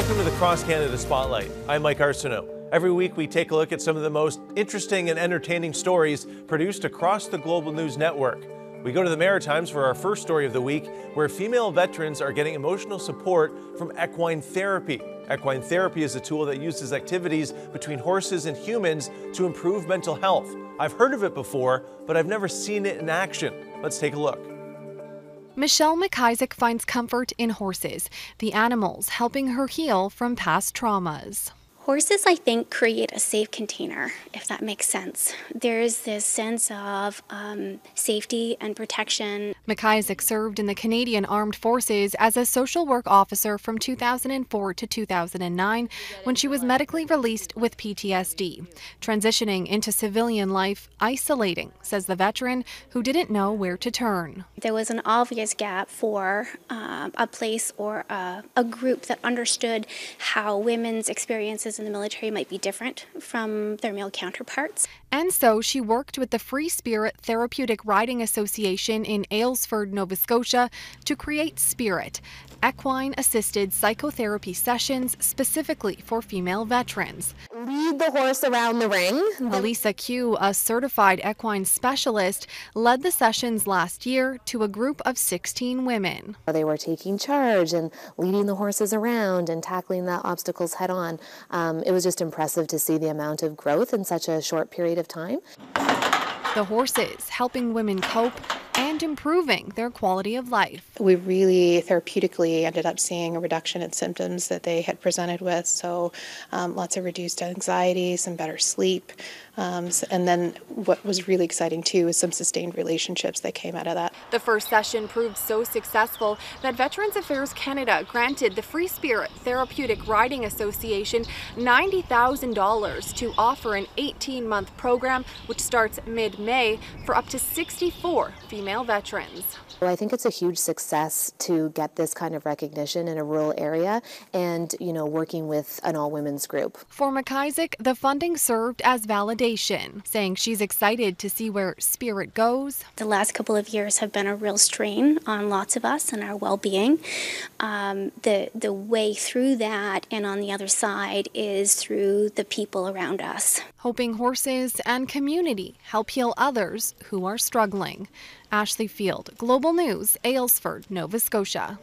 Welcome to the Cross Canada Spotlight. I'm Mike Arsenault. Every week we take a look at some of the most interesting and entertaining stories produced across the Global News Network. We go to the Maritimes for our first story of the week, where female veterans are getting emotional support from equine therapy. Equine therapy is a tool that uses activities between horses and humans to improve mental health. I've heard of it before, but I've never seen it in action. Let's take a look. Michelle McIsaac finds comfort in horses, the animals helping her heal from past traumas. Horses, I think, create a safe container, if that makes sense. There's this sense of um, safety and protection. McIsaac served in the Canadian Armed Forces as a social work officer from 2004 to 2009 when she was medically released with PTSD. Transitioning into civilian life, isolating, says the veteran who didn't know where to turn. There was an obvious gap for uh, a place or a, a group that understood how women's experiences in the military might be different from their male counterparts. And so she worked with the Free Spirit Therapeutic Riding Association in Aylesford, Nova Scotia, to create Spirit, equine assisted psychotherapy sessions specifically for female veterans. Lead the horse around the ring. Elisa Q, a certified equine specialist, led the sessions last year to a group of 16 women. They were taking charge and leading the horses around and tackling the obstacles head on. Um, it was just impressive to see the amount of growth in such a short period of time. The horses helping women cope and improving their quality of life. We really therapeutically ended up seeing a reduction in symptoms that they had presented with. So, um, lots of reduced anxiety, some better sleep. Um, and then, what was really exciting too is some sustained relationships that came out of that. The first session proved so successful that Veterans Affairs Canada granted the Free Spirit Therapeutic Riding Association $90,000 to offer an 18 month program which starts mid May for up to 64 female veterans. I think it's a huge success to get this kind of recognition in a rural area and, you know, working with an all women's group. For McIsaac, the funding served as validation, saying she's excited to see where Spirit goes. The last couple of years have been a real strain on lots of us and our well being. Um, the, the way through that and on the other side is through the people around us. Hoping horses and community help heal others who are struggling. Ashley Field, Global News, Aylesford, Nova Scotia.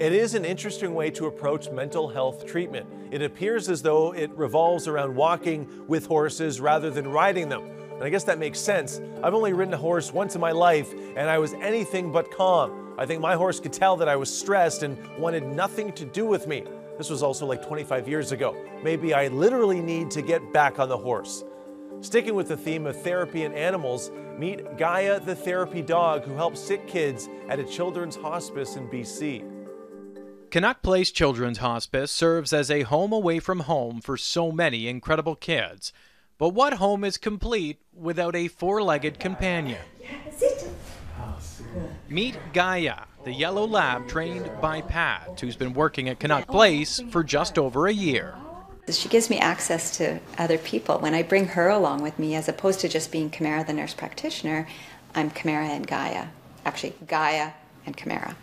It is an interesting way to approach mental health treatment. It appears as though it revolves around walking with horses rather than riding them. And I guess that makes sense. I've only ridden a horse once in my life, and I was anything but calm. I think my horse could tell that I was stressed and wanted nothing to do with me. This was also like 25 years ago. Maybe I literally need to get back on the horse. Sticking with the theme of therapy and animals, meet Gaia the therapy dog who helps sick kids at a children's hospice in BC. Canuck Place Children's Hospice serves as a home away from home for so many incredible kids. But what home is complete without a four legged companion? Meet Gaia, the yellow lab trained by Pat, who's been working at Canuck Place for just over a year. She gives me access to other people. When I bring her along with me, as opposed to just being Camara, the nurse practitioner, I'm Camara and Gaia. Actually, Gaia and Camara.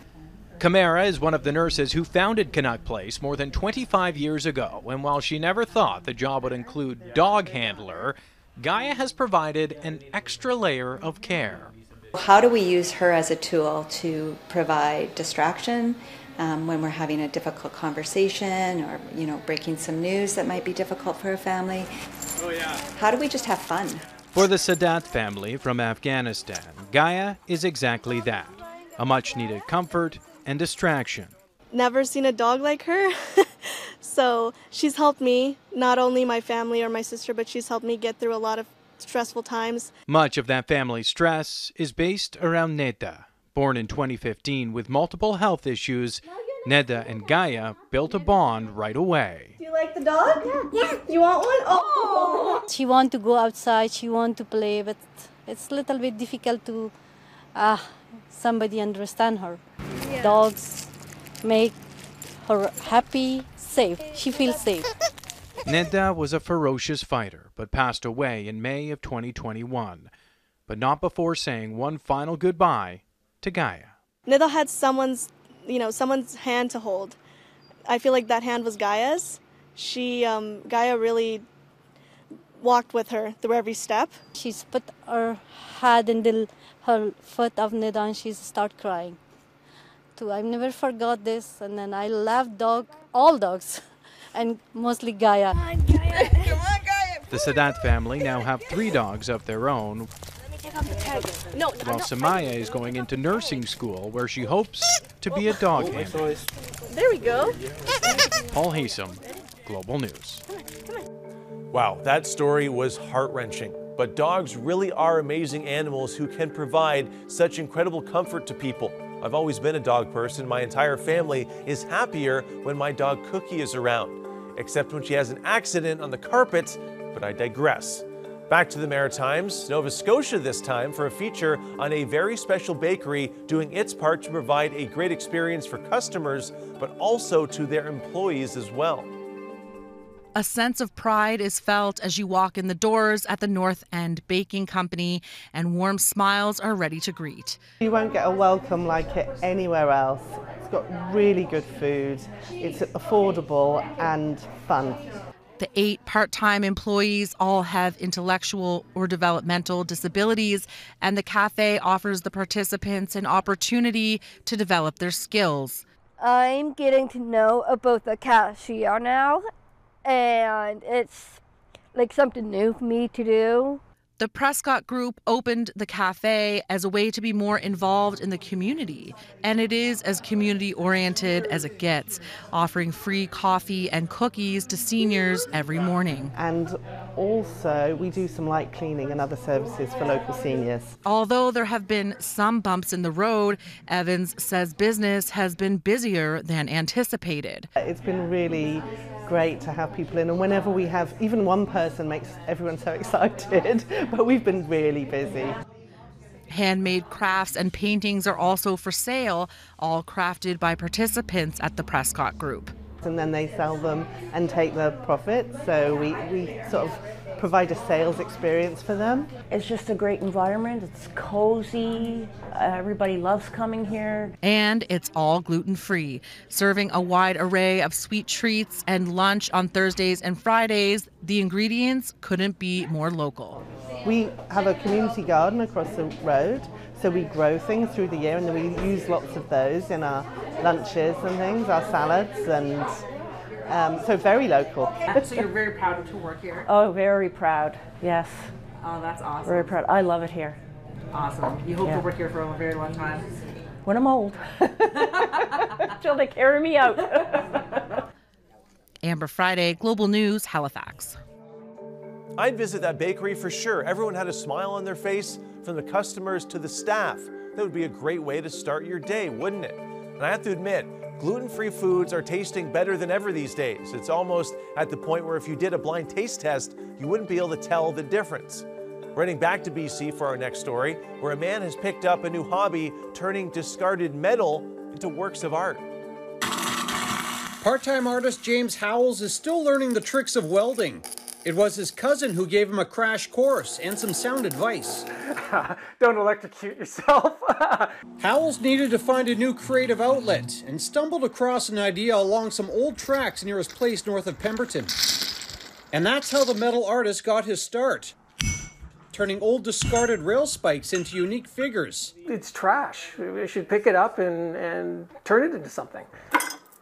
Camara is one of the nurses who founded Canuck Place more than 25 years ago, and while she never thought the job would include dog handler, Gaia has provided an extra layer of care. How do we use her as a tool to provide distraction um, when we're having a difficult conversation or you know breaking some news that might be difficult for a family? Oh yeah. How do we just have fun? For the Sadat family from Afghanistan, Gaia is exactly that a much needed comfort and distraction. Never seen a dog like her. so she's helped me, not only my family or my sister, but she's helped me get through a lot of stressful times. Much of that family stress is based around Neda. Born in 2015 with multiple health issues, Neda and Gaia built a bond right away. Do you like the dog? Yeah. yeah. You want one? Oh. She want to go outside. She want to play, but it's a little bit difficult to uh, somebody understand her. Dogs make her happy, safe. She feels safe. Neda was a ferocious fighter, but passed away in May of 2021. But not before saying one final goodbye to Gaia. Neda had someone's, you know, someone's hand to hold. I feel like that hand was Gaia's. She, um, Gaia really walked with her through every step. She's put her head in the, her foot of Nida and she start crying. Too. I never forgot this and then I love dog, all dogs, and mostly Gaia. Come on, Gaia. Come on, Gaia. The Sadat family now have three dogs of their own. No, while Samaya is going into nursing school where she hopes to be a dog oh, handler. There we go. Paul Haysom, Global News. Wow, that story was heart wrenching. But dogs really are amazing animals who can provide such incredible comfort to people. I've always been a dog person. My entire family is happier when my dog Cookie is around, except when she has an accident on the carpet, but I digress. Back to the Maritimes, Nova Scotia this time for a feature on a very special bakery doing its part to provide a great experience for customers, but also to their employees as well. A sense of pride is felt as you walk in the doors at the North End Baking Company, and warm smiles are ready to greet. You won't get a welcome like it anywhere else. It's got really good food, it's affordable and fun. The eight part time employees all have intellectual or developmental disabilities, and the cafe offers the participants an opportunity to develop their skills. I'm getting to know about the cashier now and it's like something new for me to do. The Prescott Group opened the cafe as a way to be more involved in the community, and it is as community oriented as it gets, offering free coffee and cookies to seniors every morning. And also, we do some light cleaning and other services for local seniors. Although there have been some bumps in the road, Evans says business has been busier than anticipated. It's been really great to have people in and whenever we have even one person makes everyone so excited but we've been really busy Handmade crafts and paintings are also for sale, all crafted by participants at the Prescott Group. And then they sell them and take the profits. So we, we sort of provide a sales experience for them. It's just a great environment. It's cozy. Uh, everybody loves coming here. And it's all gluten free, serving a wide array of sweet treats and lunch on Thursdays and Fridays. The ingredients couldn't be more local. We have a community garden across the road, so we grow things through the year and then we use lots of those in our lunches and things, our salads and um, so very local. so you're very proud to work here? Oh, very proud. Yes. Oh, that's awesome. Very proud. I love it here. Awesome. You hope yeah. to work here for a very long time? When I'm old. Until they carry me out. Amber Fryday, Global News, Halifax. I'd visit that bakery for sure. Everyone had a smile on their face, from the customers to the staff. That would be a great way to start your day, wouldn't it? And I have to admit, gluten free foods are tasting better than ever these days. It's almost at the point where if you did a blind taste test, you wouldn't be able to tell the difference. We're heading back to BC for our next story, where a man has picked up a new hobby, turning discarded metal into works of art. Part time artist James Howells is still learning the tricks of welding. It was his cousin who gave him a crash course and some sound advice. Don't electrocute yourself. Howells needed to find a new creative outlet and stumbled across an idea along some old tracks near his place north of Pemberton. And that's how the metal artist got his start turning old discarded rail spikes into unique figures. It's trash. We should pick it up and, and turn it into something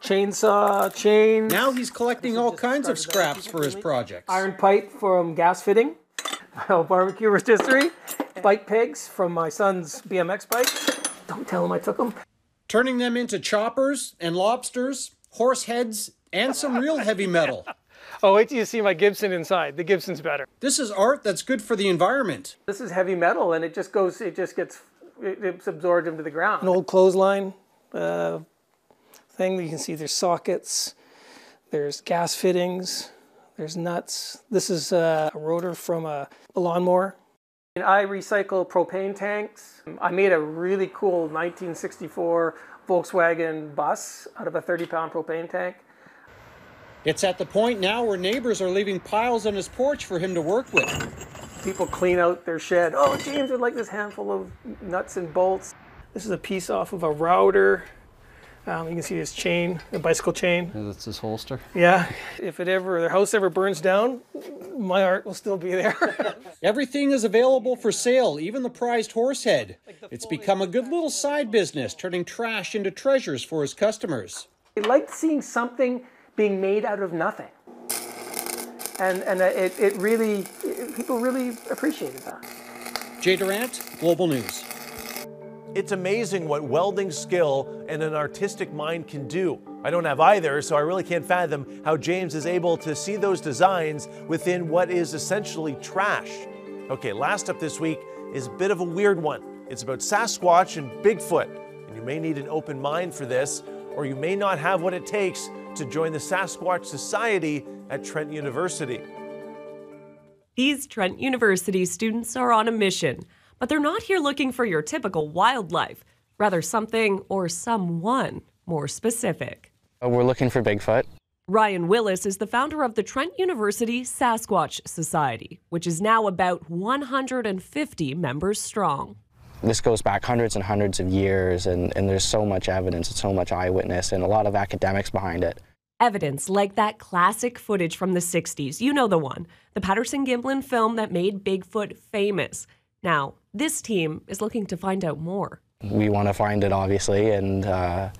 chainsaw, chain. Now he's collecting all kinds of scraps for his projects. Iron pipe from gas fitting, barbecue rotisserie, bike pegs from my son's BMX bike. Don't tell him I took them. Turning them into choppers and lobsters, horse heads, and some real heavy metal. Oh, wait till you see my Gibson inside. The Gibson's better. This is art that's good for the environment. This is heavy metal, and it just goes, it just gets, it's absorbed into the ground. An old clothesline, uh, thing. You can see there's sockets, there's gas fittings, there's nuts. This is uh, a rotor from a, a lawnmower. I recycle propane tanks. I made a really cool 1964 Volkswagen bus out of a 30 pound propane tank. It's at the point now where neighbors are leaving piles on his porch for him to work with. People clean out their shed. Oh, James would like this handful of nuts and bolts. This is a piece off of a router Um, you can see his chain, the bicycle chain. That's his holster. Yeah. If it ever, their house ever burns down, my art will still be there. Everything is available for sale, even the prized horse head. It's become a good little side business, turning trash into treasures for his customers. I liked seeing something being made out of nothing. And, and it, it really, it, people really appreciated that. Jay Durant, Global News. It's amazing what welding skill and an artistic mind can do. I don't have either, so I really can't fathom how James is able to see those designs within what is essentially trash. Okay, last up this week is a bit of a weird one. It's about Sasquatch and Bigfoot, and you may need an open mind for this, or you may not have what it takes to join the Sasquatch Society at Trent University. These Trent University students are on a mission but they're not here looking for your typical wildlife, rather, something or someone more specific. Uh, we're looking for Bigfoot. Ryan Willis is the founder of the Trent University Sasquatch Society, which is now about 150 members strong. This goes back hundreds and hundreds of years, and, and there's so much evidence and so much eyewitness and a lot of academics behind it. Evidence like that classic footage from the 60s. You know the one, the Patterson Gimlin film that made Bigfoot famous. Now, this team is looking to find out more. We want to find it, obviously, and uh,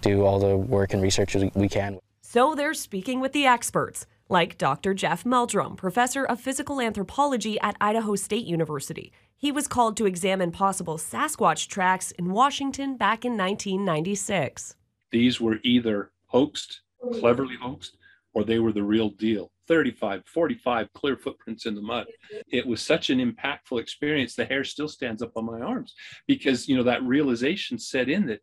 do all the work and research we can. So they're speaking with the experts, like Dr. Jeff Meldrum, professor of physical anthropology at Idaho State University. He was called to examine possible Sasquatch tracks in Washington back in 1996. These were either hoaxed, cleverly hoaxed, or they were the real deal. 35, 45 clear footprints in the mud. It was such an impactful experience. The hair still stands up on my arms because, you know, that realization set in that,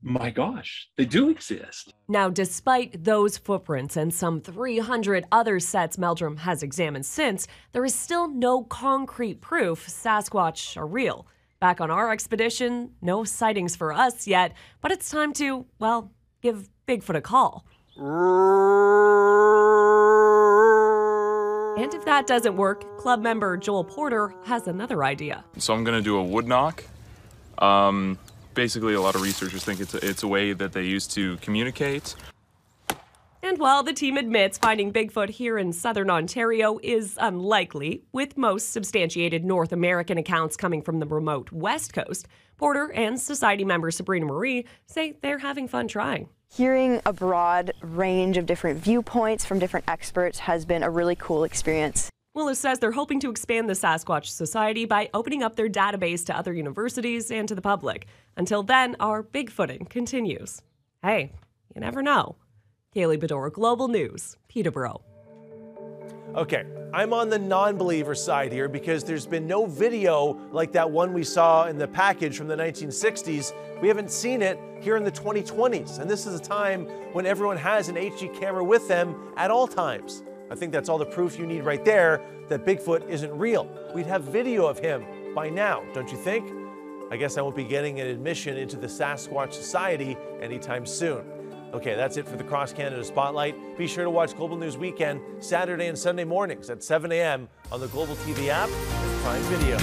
my gosh, they do exist. Now, despite those footprints and some 300 other sets Meldrum has examined since, there is still no concrete proof Sasquatch are real. Back on our expedition, no sightings for us yet, but it's time to, well, give Bigfoot a call. And if that doesn't work, club member Joel Porter has another idea. So I'm going to do a wood knock. Um, basically, a lot of researchers think it's a, it's a way that they use to communicate. And while the team admits finding Bigfoot here in southern Ontario is unlikely, with most substantiated North American accounts coming from the remote West Coast, Porter and Society member Sabrina Marie say they're having fun trying. Hearing a broad range of different viewpoints from different experts has been a really cool experience. Willis says they're hoping to expand the Sasquatch Society by opening up their database to other universities and to the public. Until then, our bigfooting continues. Hey, you never know. Kaylee Bedore, Global News, Peterborough. Okay, I'm on the non believer side here because there's been no video like that one we saw in the package from the 1960s. We haven't seen it here in the 2020s, and this is a time when everyone has an HD camera with them at all times. I think that's all the proof you need right there that Bigfoot isn't real. We'd have video of him by now, don't you think? I guess I won't be getting an admission into the Sasquatch Society anytime soon. Okay, that's it for the Cross Canada Spotlight. Be sure to watch Global News Weekend Saturday and Sunday mornings at 7 a.m. on the Global TV app and Prime Video.